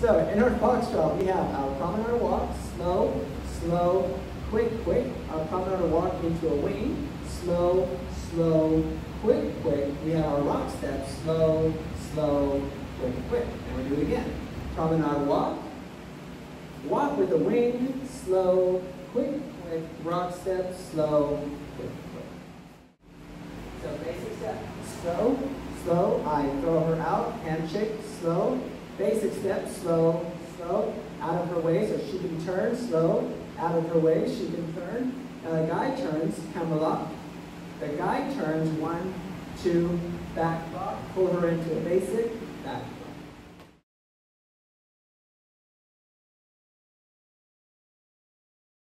So in our foxtrot, we have our promenade walk, slow, slow, quick, quick. Our promenade walk into a wing, slow, slow, quick, quick. We have our rock step, slow, slow, quick, quick. And we do it again. Promenade walk, walk with a wing, slow, quick, quick, rock step, slow, quick, quick. So basic step, slow, slow. I throw her out, handshake, slow. Basic step, slow, slow. Out of her way so she can turn, slow. Out of her way, she can turn. The guy turns, camel up. The guy turns, one, two, back, pull her into a basic, back,